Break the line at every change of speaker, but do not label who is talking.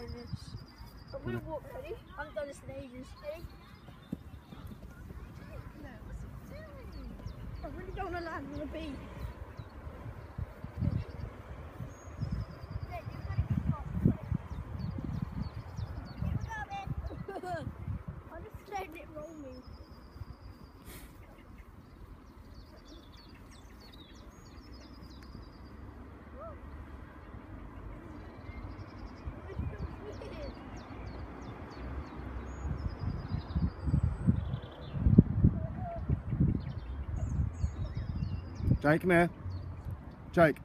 try this. But we'll walk, ready? I haven't done this in ages. Ready? No, what's it doing? I really don't want to land on a beach.
Jake, here. Jake.